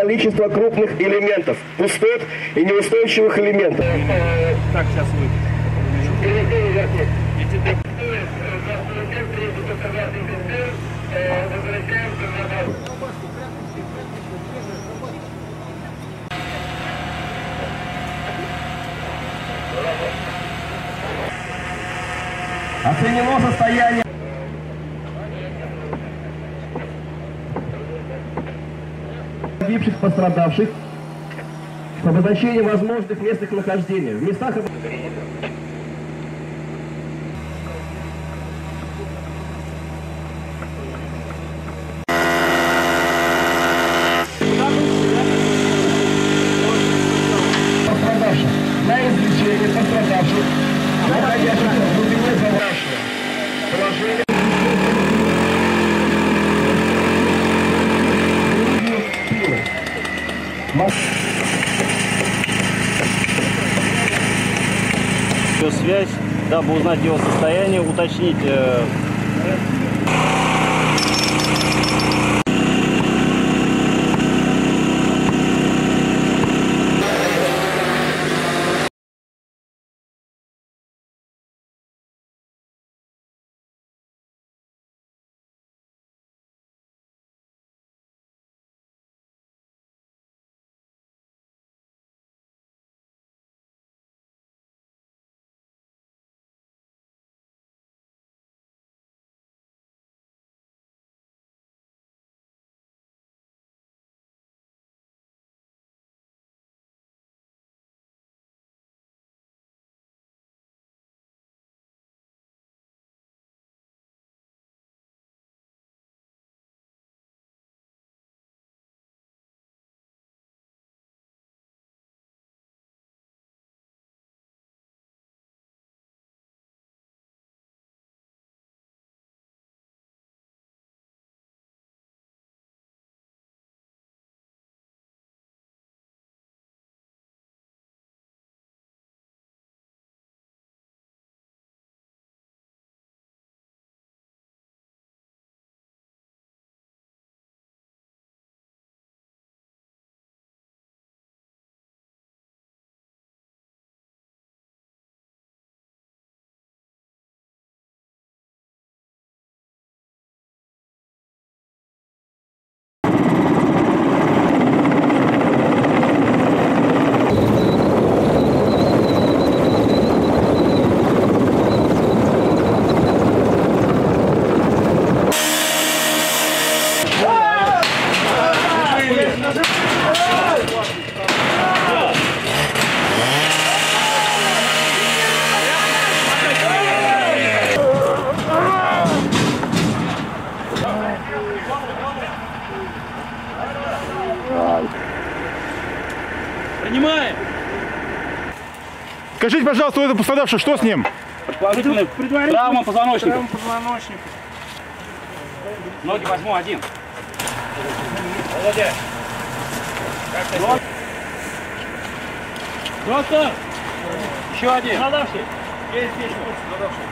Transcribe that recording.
количество крупных элементов, пустот и неустойчивых элементов. Так, сейчас вы. Оценено состояние погибших, пострадавших с обозначением возможных мест их нахождения. В местах на извлечение пострадавших, находящихся связь, дабы узнать его состояние, уточнить. Принимаем! Скажите, пожалуйста, у этого пострадавшего, что с ним? Предположительно, травма позвоночника. Травма позвоночника. Ноги возьму один. Володя. Доктор! Еще один. Надавший. Есть здесь. Надавший.